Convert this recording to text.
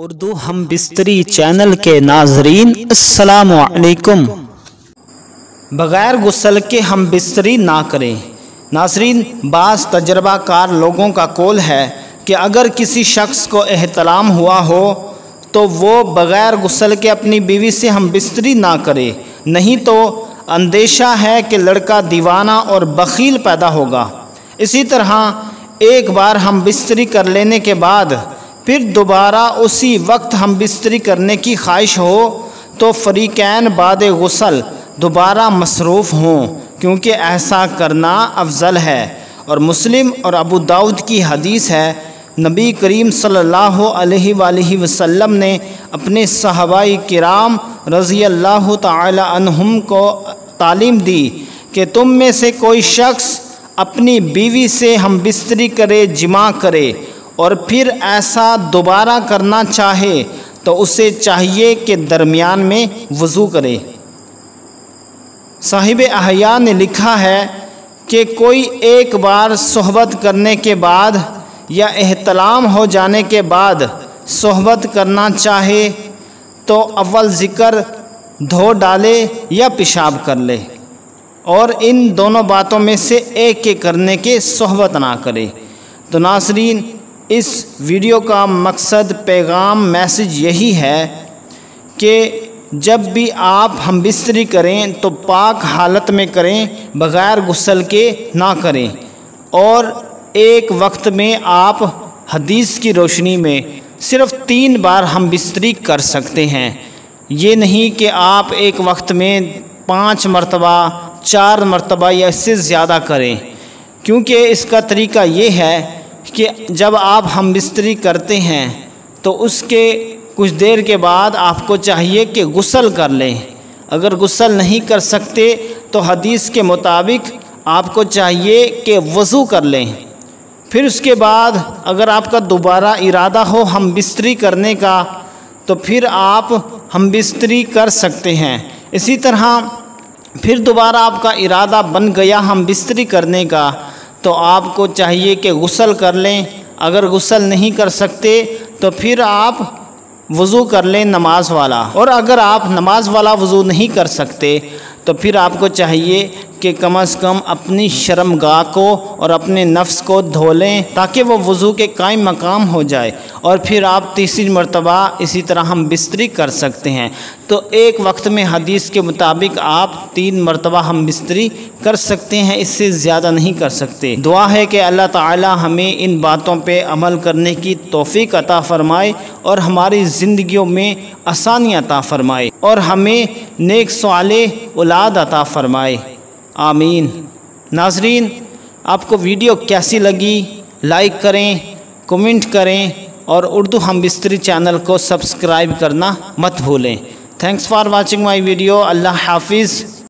उर्दू हम बिस्तरी चैनल के नाजरीन, अस्सलाम वालेकुम बग़ैर गुसल के हम बिस्तरी ना करें। नाजरीन बाज़ तजर्बाकार लोगों का कौल है कि अगर किसी शख्स को एहतलाम हुआ हो तो वो बग़ैर गुसल के अपनी बीवी से हम बिस्तरी ना करे। नहीं तो अंदेशा है कि लड़का दीवाना और बखील पैदा होगा। इसी तरह एक बार हम बिस्तरी कर लेने के बाद फिर दोबारा उसी वक्त हम बिस्तरी करने की ख्वाहिश हो तो फ़रीक़ैन बाद गसल दोबारा मसरूफ़ हों, क्योंकि ऐसा करना अफजल है। और मुस्लिम और अबू दाऊद की हदीस है, नबी करीम सल्लल्लाहु अलैहि वसल्लम ने अपने सहबाई किराम रज़ी अल्लाह तहुम को तालीम दी कि तुम में से कोई शख्स अपनी बीवी से हम बिस्तरी करे, जिमा करे। और फिर ऐसा दोबारा करना चाहे तो उसे चाहिए कि दरमियान में वज़ू करे। साहिब अहिया ने लिखा है कि कोई एक बार सोहबत करने के बाद या एहतलाम हो जाने के बाद सोहबत करना चाहे तो अव्वल ज़िक्र धो डाले या पेशाब कर ले और इन दोनों बातों में से एक के करने के सोहबत ना करे। तो नासरीन इस वीडियो का मकसद, पैगाम, मैसेज यही है कि जब भी आप हम बिस्तरी करें तो पाक हालत में करें, बग़ैर गुसल के ना करें। और एक वक्त में आप हदीस की रोशनी में सिर्फ़ तीन बार हम बिस्तरी कर सकते हैं। ये नहीं कि आप एक वक्त में पाँच मरतबा, चार मरतबा या इससे ज़्यादा करें। क्योंकि इसका तरीका ये है कि जब आप हम बिस्तरी करते हैं तो उसके कुछ देर के बाद आपको चाहिए कि गुसल कर लें। अगर गुसल नहीं कर सकते तो हदीस के मुताबिक आपको चाहिए कि वज़ू कर लें। फिर उसके बाद अगर आपका दोबारा इरादा हो हम बिस्तरी करने का तो फिर आप हम बिस्तरी कर सकते हैं। इसी तरह फिर दोबारा आपका इरादा बन गया हम बिस्तरी करने का। तो आपको चाहिए कि गसल कर लें। अगर गसल नहीं कर सकते तो फिर आप वज़ू कर लें नमाज़ वाला। और अगर आप नमाज़ वाला वज़ू नहीं कर सकते तो फिर आपको चाहिए कि कम अज़ कम अपनी शर्मगाह को और अपने नफ्स को धो लें ताकि वो वज़ू के कायम मकाम हो जाए। और फिर आप तीसरी मरतबा इसी तरह हम बिस्तरी कर सकते हैं। तो एक वक्त में हदीस के मुताबिक आप तीन मरतबा हम बिस्तरी कर सकते हैं, इससे ज़्यादा नहीं कर सकते। दुआ है कि अल्लाह ताला हमें इन बातों पे अमल करने की तोफ़ी अता फ़रमाए और हमारी ज़िंदगियों में आसानी अता फ़रमाए और हमें नेक सवाल औलाद अता फ़रमाए। आमीन। नाजरीन, आपको वीडियो कैसी लगी? लाइक करें, कमेंट करें और उर्दू हम बिस्तरी चैनल को सब्सक्राइब करना मत भूलें। Thanks for watching my video अल्लाह हाफिज़।